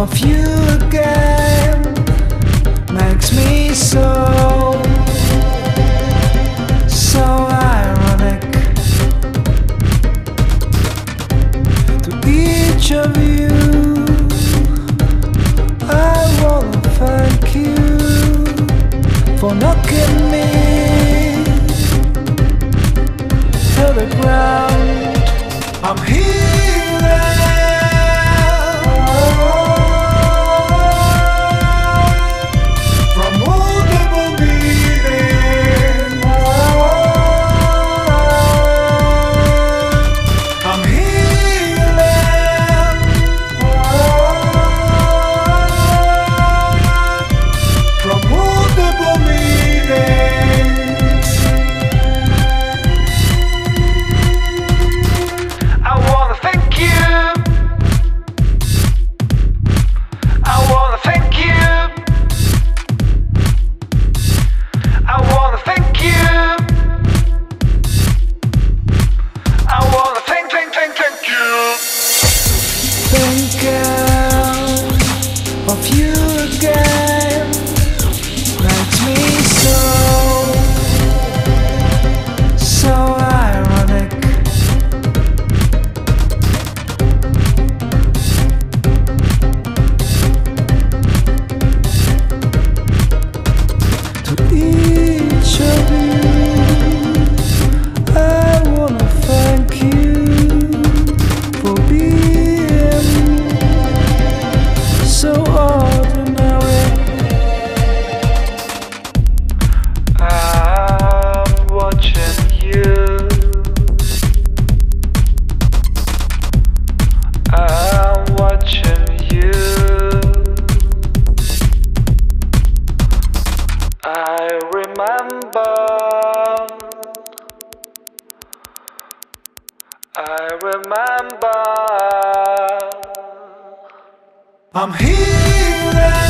of you again makes me so, so ironic. To each of you. I remember I'm here.